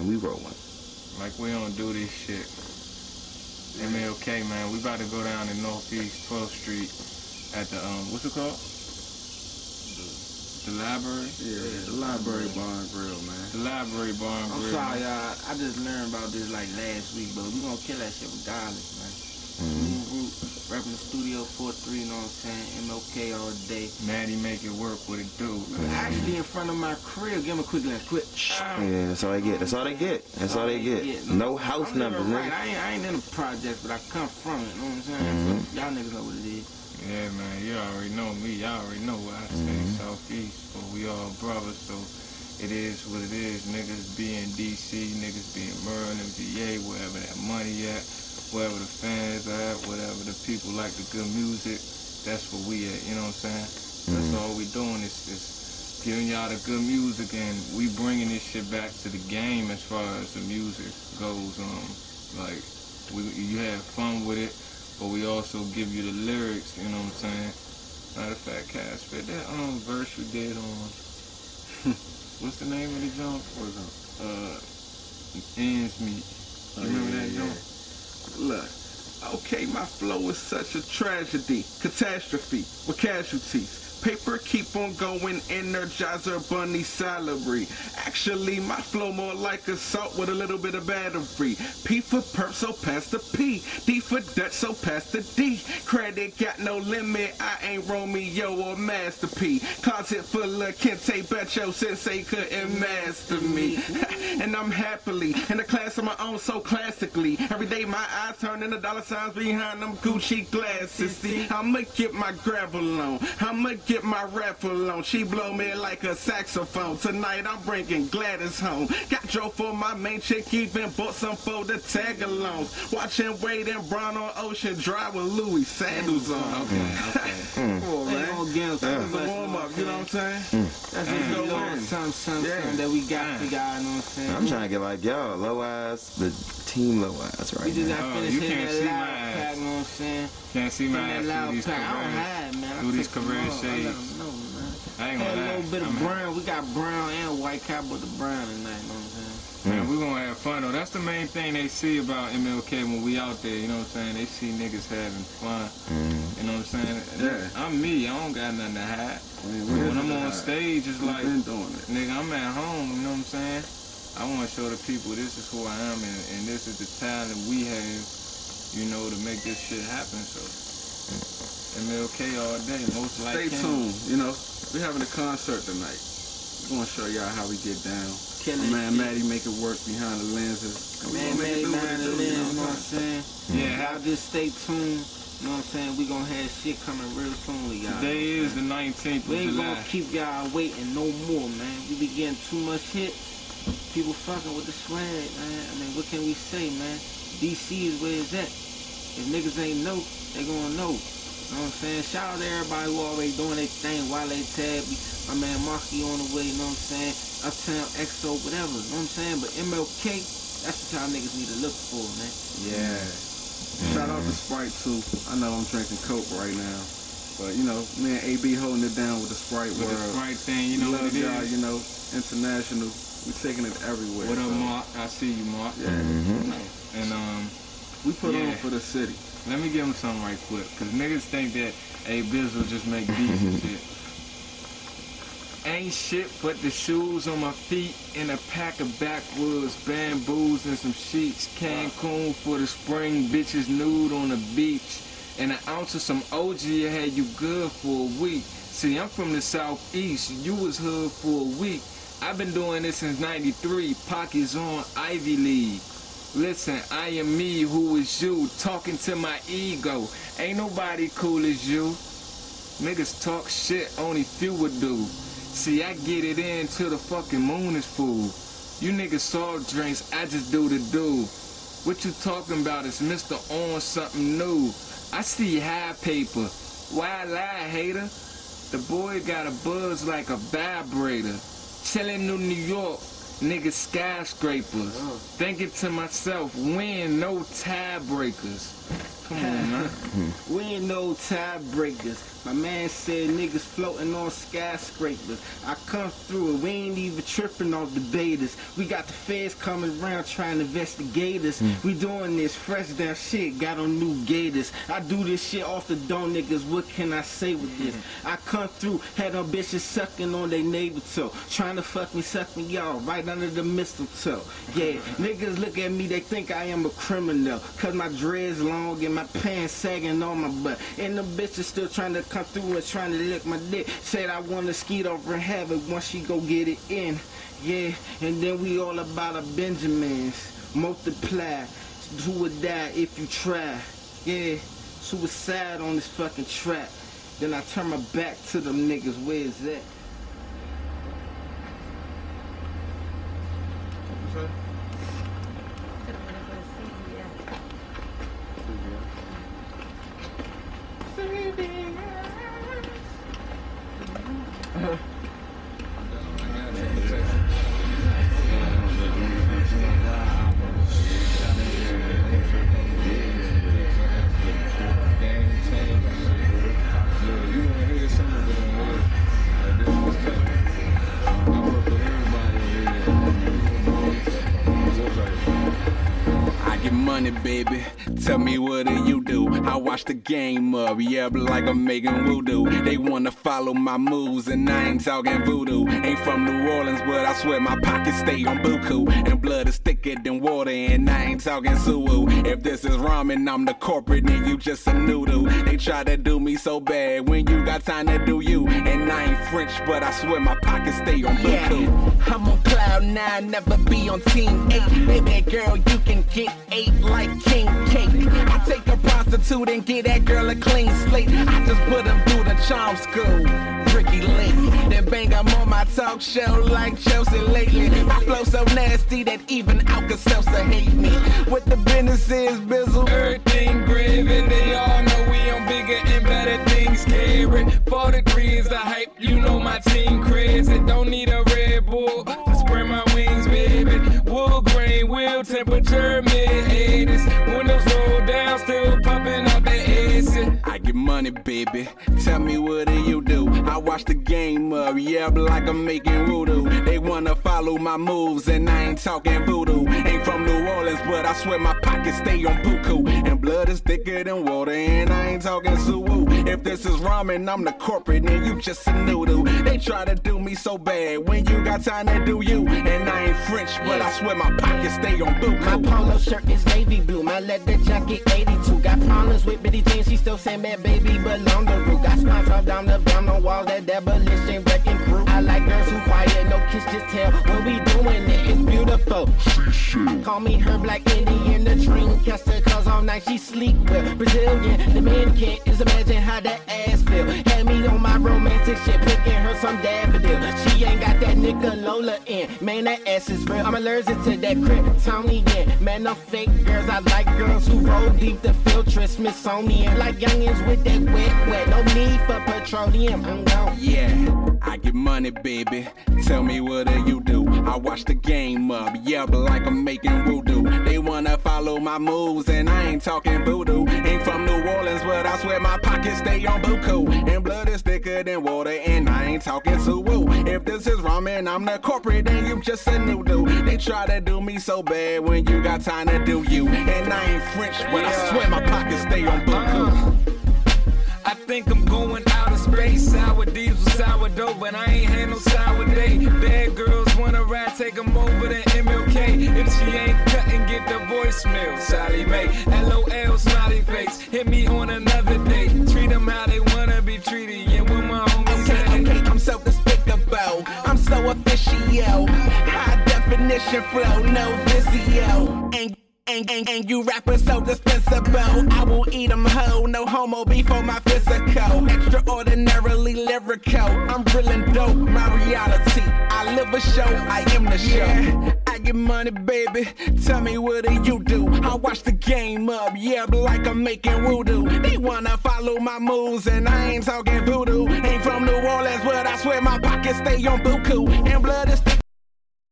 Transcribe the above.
man. We rolling. Like we don't do this shit. MLK, man. We about to go down to Northeast 12th Street at the um, what's it called? The library. Yeah, the library bar and grill, man. The library bar and I'm grill. sorry, y'all. I just learned about this like last week, but we gonna kill that shit regardless, man. Mm-hmm. Smooth root, repping the studio 4-3, you know what I'm saying? MLK all day. Maddie make it work. What it do? Actually, in front of my crib, give him a quick glance, quick. Yeah, that's all they get. That's all they get. That's all they get. No house I'm numbers, right. nigga. I ain't, I ain't in the project, but I come from it, you know what I'm saying? Mhm. So y'all niggas know what it is. Yeah, man. You already know me. Y'all already know what I stay. Mhm. Southeast, but we all brothers. So it is what it is. Niggas be in DC, niggas be in Maryland, VA, wherever that money at, wherever the fans are at, whatever the people like the good music. That's where we at. You know what I'm saying? That's Mhm. all we doing is, is giving y'all the good music, and we bringing this shit back to the game as far as the music goes. Um, like we, you have fun with it, but we also give you the lyrics. You know what I'm saying? Matter of fact, Cass, spit that um verse you did on. what's the name of the jump? Up? Uh, ends meet. Oh, You remember yeah, that yeah. Look, okay, my flow is such a tragedy, catastrophe with casualties. Paper keep on going, energizer bunny salary. Actually, my flow more like assault with a little bit of battery. P for perp, so pass the P. D for Dutch, so pass the D. Credit got no limit, I ain't Romeo or Master P. Closet full of Kente, bet your sensei couldn't master me. and I'm happily in a class of my own, so classically. Every day my eyes turn into dollar signs behind them Gucci glasses. See, I'ma get my gravel on. I'ma get my raffle on. She blow me like a saxophone. Tonight I'm bringing Gladys home. Got drove for my main chick, even bought some for the tag alongs. Watching Wade and Brown on Ocean Drive with Louis sandals on. Okay, okay. Come on, man. gonna give 'em some That's the blessings, warm up, you know what I'm saying? That's Mm. just a Go little in. something, something, Yeah. that we got Mm. for y'all, you know what I'm saying? I'm trying to get like y'all, low eyes, the team low eyes We right just now. got Oh, finished you hitting can't that see loud my ass. pack, you know what I'm saying? Can't see my Hitting ass through loud these pack. I don't careers. hide, man. I through these took some career more. I let shades. 'em know, man. I ain't gonna a little bit of I'm- brown. We got brown and white cap, but the brown tonight, you know what I'm saying? Man, we gonna have fun though. That's the main thing they see about MLK when we out there. You know what I'm saying? They see niggas having fun. Mm. You know what I'm saying? Yeah. I'm me. I don't got nothing to hide. I mean, When I'm on high? stage, it's We've like, been doing it. nigga, I'm at home. You know what I'm saying? I want to show the people this is who I am and, and this is the talent we have. You know, to make this shit happen. So MLK all day, most Stay like tuned. You know, we're having a concert tonight. We're gonna show y'all how we get down. Killing man shit. Maddie make it work behind the lenses. And Man, gonna make man, it do what man, it the do, you lens, know you know what what I'm I'm saying? saying? Yeah, Y'all just stay tuned. You know what I'm saying? We gonna have shit coming real soon with y'all. Today is the 19th saying? of We ain't gonna keep y'all waiting no more, man. We be getting too much hits. People fucking with the swag, man. I mean, what can we say, man? DC is where it's at. If niggas ain't know, they gonna know. You know what I'm saying? Shout out to everybody who already doing their thing. Wale Tabby, my man Marky on the way, you know what I'm saying? Uptown XO, whatever, you know what I'm saying? But MLK, that's what y'all niggas need to look for, man. Yeah. Shout out to Sprite too. I know I'm drinking Coke right now. But you know, me and AB holding it down with the Sprite With the. Sprite thing, you know Love what it y'all, is. you know, international. We taking it everywhere. What up, so, Mark? I see you, Mark. Yeah. Mhm. And um, We put on for the city. let me give him something right quick, cause niggas think that a biz will just make beats and shit. Ain't shit but the shoes on my feet and a pack of backwoods, bamboos and some sheets. Cancun for the spring, bitches nude on the beach. And an ounce of some OG had you good for a week. See, I'm from the southeast, you was hood for a week. I've been doing this since 93, pockets on Ivy League. Listen, I am me, who is you, talking to my ego. Ain't nobody cool as you. Niggas talk shit, only few would do. See, I get it in till the fucking moon is full. You niggas soft drinks, I just do the do. What you talking about is Mr. On something new. I see high paper. Why lie, hater? The boy got a buzz like a vibrator. Chillin' in New York, niggas skyscrapers. Oh. Thinking to myself, win no tiebreakers. Come on, man. Hmm. We ain't no tiebreakers. My man said niggas floating on skyscrapers. I come through it, we ain't even tripping on debaters. We got the feds coming around trying to investigate us. Hmm. We doing this fresh down shit, got on new gators. I do this shit off the dome, niggas. What can I say with this? I come through, had them bitches sucking on their navel toe. Trying to fuck me, suck me, y'all, right under the mistletoe. Yeah, niggas look at me, they think I am a criminal. Cause my dreads long and my pants sagging on my butt. And the bitches still trying to come through and trying to lick my dick. Said I wanna skeet over and have it once she go get it in. Yeah, and then we all about our Benjamins. Multiply, do or die if you try. Yeah, suicide on this fucking track. Then I turn my back to them niggas, where is that? Tell me what do you do? I watch the game up, yeah, but like I'm making voodoo. They wanna follow my moves, and I ain't talking voodoo. Ain't from New Orleans, but I swear my pockets stay on buku. And blood is thicker than water, and I ain't talking suwu. If this is ramen, I'm the corporate, and you just a noodle. They try to do me so bad when you got time to do you. And I ain't French, but I swear my pockets stay on buku. I'm on cloud nine, never be on team eight. Baby girl, you can get eight like king cake. I take a prostitute and get that girl a clean slate. I just put him through the charm school. Ricki Lake, then bang him on my talk show like Chelsea lately. I flow so nasty that even Alka-Seltzer hate me. What the business is. Wheel temperature, mid 80s. Windows roll down, still pumping out the AC. I get money, baby. Tell me what do you do? I watch the game up, yeah, like I'm making voodoo. They wanna follow my moves, and I ain't talking voodoo. Ain't from New Orleans, but I swear my pockets stay on buku. And blood is thicker than water, and I ain't talking suwu. If this is ramen, I'm the corporate, and you just a noodle. They try to do me so bad when you got time to do you. And I ain't French, but I swear my pockets stay on blue. My polo shirt is navy blue. My leather jacket 82. Got problems with Billie Jean. She still saying that baby belong to Rue. Got spots all down the brown on walls. That demolition wrecking crew. Like girls who quiet, no kiss, just tell when we doing it. It's beautiful. Call me her black Indian, the dream caster. Cause all night she sleep with Brazilian. The man can't is imagine how that ass feel. Had me on my romantic shit, picking her some daffodil. She ain't got that Nicolola in. Man, that ass is real. I'm allergic to that Kryptonian. Man, no fake girls. I like girls who roll deep the filter Smithsonian. Like youngins with that wet, wet. No need for petroleum. I'm gone. Yeah, I get money, baby. Tell me what do you do? I watch the game up, yeah, but like I'm making voodoo. They wanna follow my moves, and I ain't talking voodoo. Ain't from New Orleans, but I swear my pockets stay on buku. And blood is thicker than water, and I ain't talking suwu. This is I'm the corporate, and you just a noodle. They try to do me so bad when you got time to do you. And I ain't French, but I swear my pockets stay on buku. I think I'm going out of space. Sour diesel, sourdough, but I ain't had no sour day. Bad girls wanna ride, take 'em over to MLK. If she ain't cutting, get the voicemail. Sallie Mae, official. High definition flow, no Vizio. And and, and, and you rappers so dispensable. I will eat 'em whole, no homo before my physical. Extraordinarily lyrical. I'm drilling dope, my reality. I live a show, I am the show. I money, baby. Tell me what do you do? I watch the game up, yeah, but like I'm making voodoo. They wanna follow my moves, and I ain't talking voodoo. Ain't from New Orleans, but I swear my pockets stay on buku. And blood is